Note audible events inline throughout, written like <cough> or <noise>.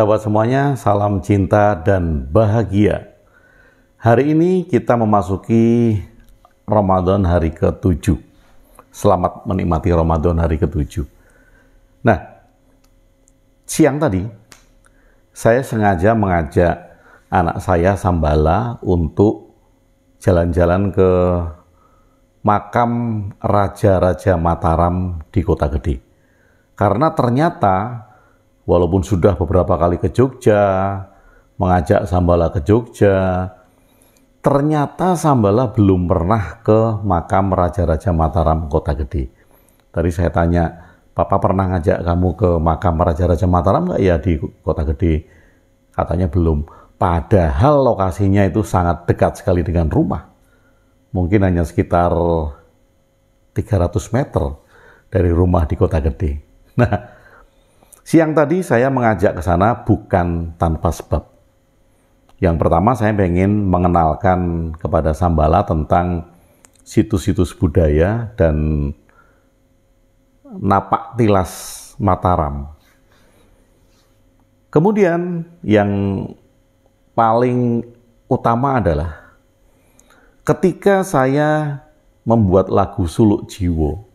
Sahabat semuanya, salam cinta dan bahagia. Hari ini kita memasuki Ramadan hari ke-7. Selamat menikmati Ramadan hari ke-7. Nah, siang tadi saya sengaja mengajak anak saya Sambala untuk jalan-jalan ke makam Raja-Raja Mataram di Kota Gede. Karena ternyata walaupun sudah beberapa kali ke Jogja, mengajak Sambala ke Jogja, ternyata Sambala belum pernah ke makam Raja-Raja Mataram Kota Gede. Tadi saya tanya, Papa pernah ngajak kamu ke makam Raja-Raja Mataram nggak ya di Kota Gede? Katanya belum. Padahal lokasinya itu sangat dekat sekali dengan rumah. Mungkin hanya sekitar 300 meter dari rumah di Kota Gede. <laughs> Nah, Siang tadi saya mengajak ke sana bukan tanpa sebab. Yang pertama saya ingin mengenalkan kepada Sambala tentang situs-situs budaya dan napak tilas Mataram. Kemudian yang paling utama adalah ketika saya membuat lagu Suluk Jiwo,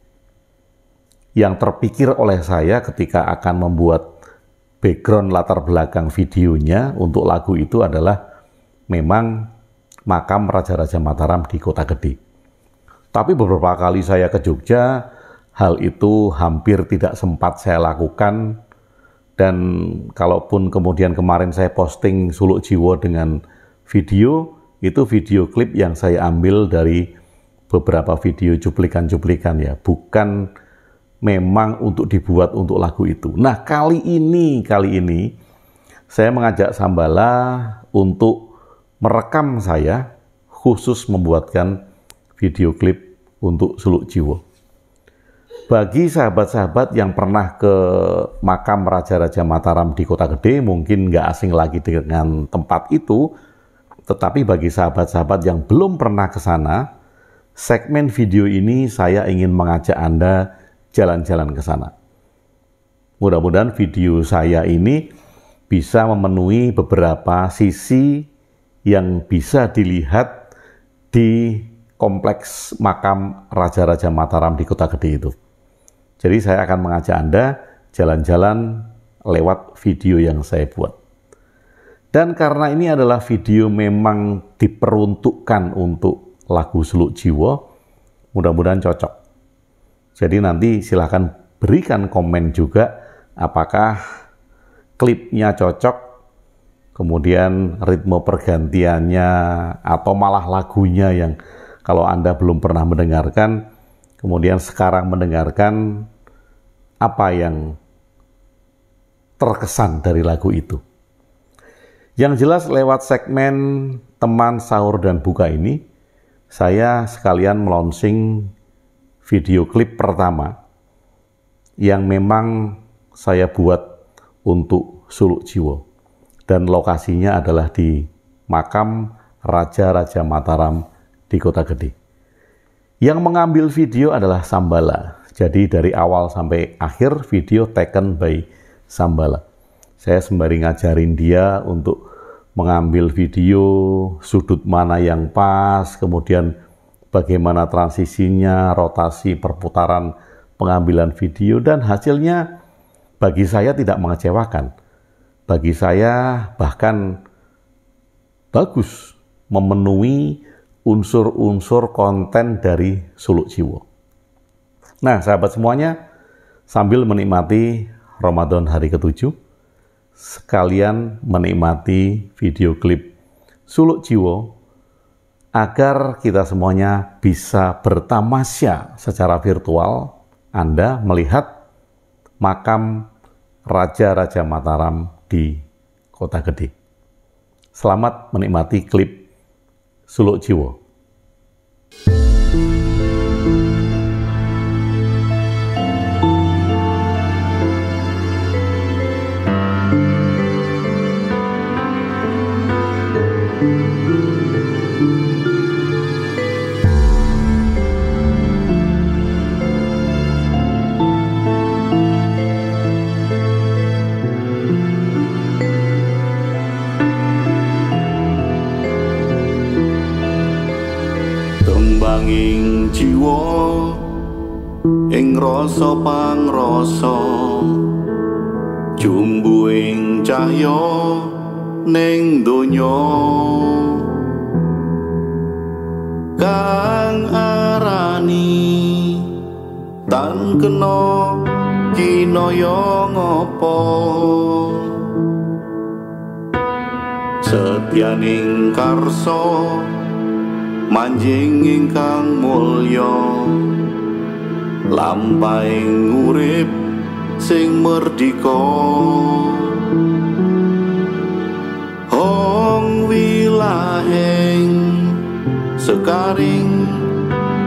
yang terpikir oleh saya ketika akan membuat background latar belakang videonya untuk lagu itu adalah memang makam Raja-Raja Mataram di Kota Gede. Tapi beberapa kali saya ke Jogja, hal itu hampir tidak sempat saya lakukan dan kalaupun kemudian kemarin saya posting Suluk Jiwo dengan video, itu video klip yang saya ambil dari beberapa video cuplikan-cuplikan ya, bukan memang untuk dibuat untuk lagu itu. Nah, kali ini, kali ini saya mengajak Sambala untuk merekam saya khusus membuatkan video klip untuk Suluk Jiwo. Bagi sahabat-sahabat yang pernah ke makam Raja-Raja Mataram di Kota Gede, mungkin nggak asing lagi dengan tempat itu, tetapi bagi sahabat-sahabat yang belum pernah ke sana, segmen video ini saya ingin mengajak Anda jalan-jalan ke sana. Mudah-mudahan video saya ini bisa memenuhi beberapa sisi yang bisa dilihat di kompleks makam Raja-Raja Mataram di Kota Gede itu. Jadi saya akan mengajak Anda jalan-jalan lewat video yang saya buat. Dan karena ini adalah video memang diperuntukkan untuk lagu Seluk Jiwo, mudah-mudahan cocok. Jadi nanti silahkan berikan komen juga apakah klipnya cocok, kemudian ritme pergantiannya atau malah lagunya yang kalau Anda belum pernah mendengarkan, kemudian sekarang mendengarkan apa yang terkesan dari lagu itu. Yang jelas lewat segmen teman sahur dan buka ini, saya sekalian melonsing video klip pertama yang memang saya buat untuk Suluk Jiwo. Dan lokasinya adalah di makam Raja-Raja Mataram di Kota Gede. Yang mengambil video adalah Sambala. Jadi dari awal sampai akhir video taken by Sambala. Saya sembari ngajarin dia untuk mengambil video sudut mana yang pas, kemudian bagaimana transisinya, rotasi perputaran pengambilan video dan hasilnya bagi saya tidak mengecewakan. Bagi saya bahkan bagus memenuhi unsur-unsur konten dari Suluk Jiwo. Nah, sahabat semuanya, sambil menikmati Ramadan hari ketujuh, sekalian menikmati video klip Suluk Jiwo agar kita semuanya bisa bertamasya secara virtual, Anda melihat makam Raja-Raja Mataram di Kota Gede. Selamat menikmati klip Suluk Jiwo. banging ing rasa pangrasa jumbuing cahya ning donya. Kang arani tan kena kinaya ngopo? Setyaning karsa manjing ingkang mulya lampahing urip sing merdika hong wilaheng sekaring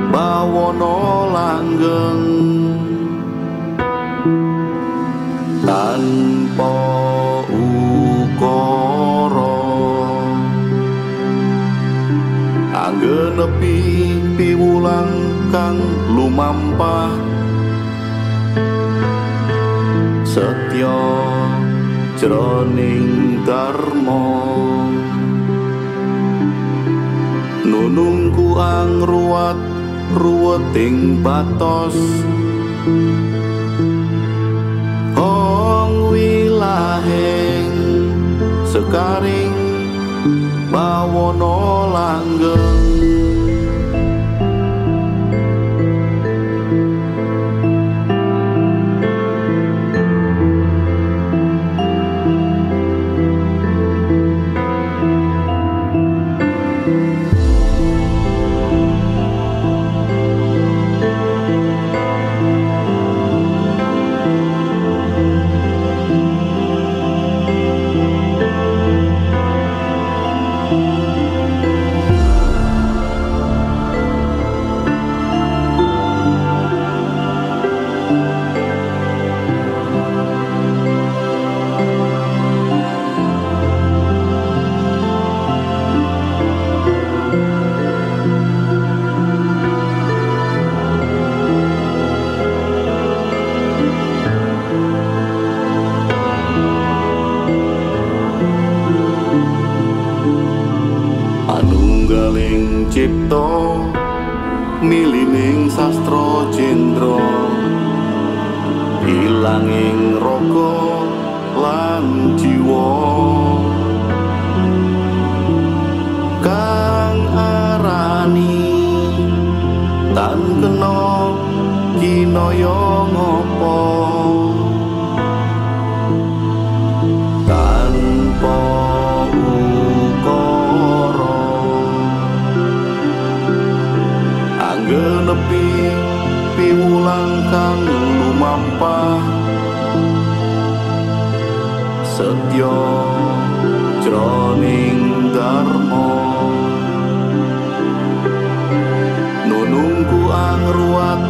bawana langgeng. Tanpa ukara anggenepi piwulang kang lumampah. Setya jroning dharma. Nunungku angruat ruweting batos. Hong wilaheng sekaring bawana langgeng cipta milining sastra jendra ilanging raga lan jiwa. Kang arani tan kena kinaya anggenepi piwulang kang lumampah. Setya jroning dharma. Nunungku angruat